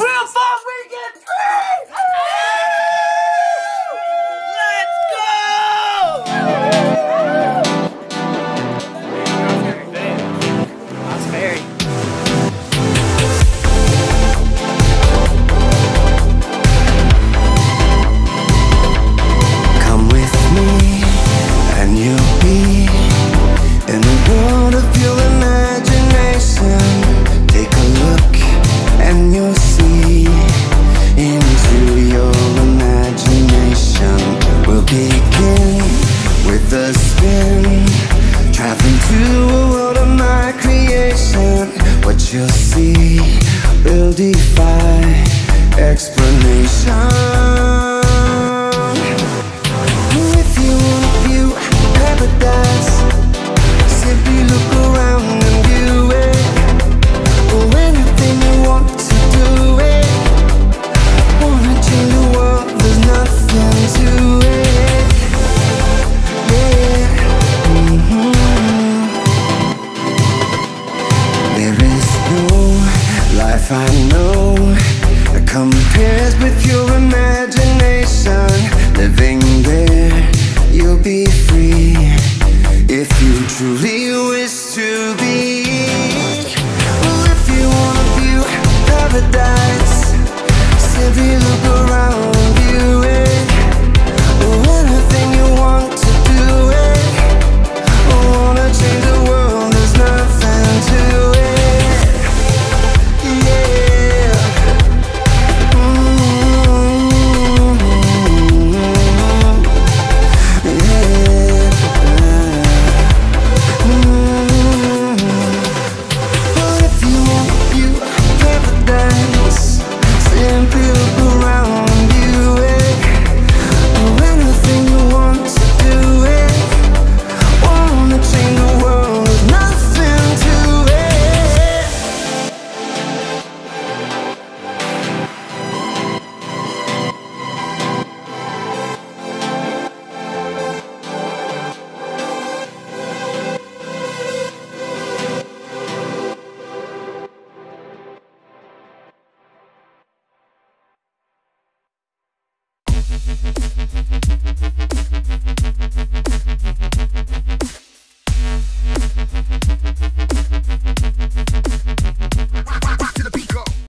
real fun. you'll see We'll defy explanation. I know compares with your imagination Living there, you'll be free. If you truly